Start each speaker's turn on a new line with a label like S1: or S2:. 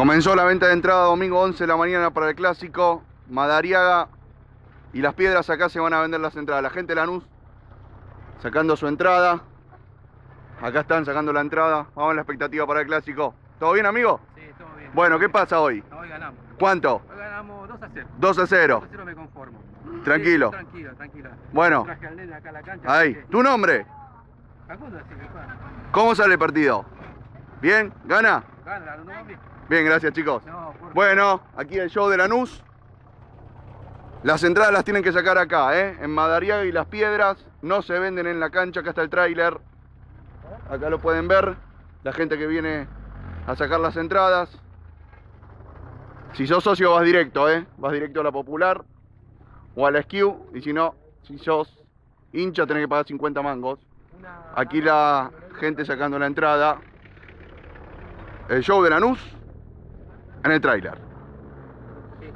S1: Comenzó la venta de entrada domingo 11 de la mañana para el clásico. Madariaga y las piedras acá se van a vender las entradas. La gente de Lanús sacando su entrada. Acá están sacando la entrada. Vamos a la expectativa para el clásico. ¿Todo bien, amigo?
S2: Sí, todo bien.
S1: Bueno, ¿qué pasa hoy?
S2: Hoy ganamos.
S1: ¿Cuánto?
S2: Hoy ganamos 2 a 0.
S1: 2 a 0.
S2: 2 a 0 me conformo.
S1: Tranquilo.
S2: Sí, tranquilo, tranquilo.
S1: Bueno.
S2: Traje al nene acá a la cancha.
S1: Ahí. ¿Tu nombre?
S2: Facundo,
S1: ¿Cómo sale el partido? ¿Bien? ¿Gana? Bien, gracias chicos.
S2: No, por
S1: Bueno, aquí el show de Lanús. Las entradas las tienen que sacar acá, ¿eh? En Madariaga y Las Piedras. No se venden en la cancha, acá está el tráiler. Acá lo pueden ver. La gente que viene a sacar las entradas. Si sos socio vas directo, ¿eh? Vas directo a la Popular o a la SKU. Y si no, si sos hincha tenés que pagar 50 mangos. Aquí la gente sacando la entrada el show de Lanús en el tráiler. Sí,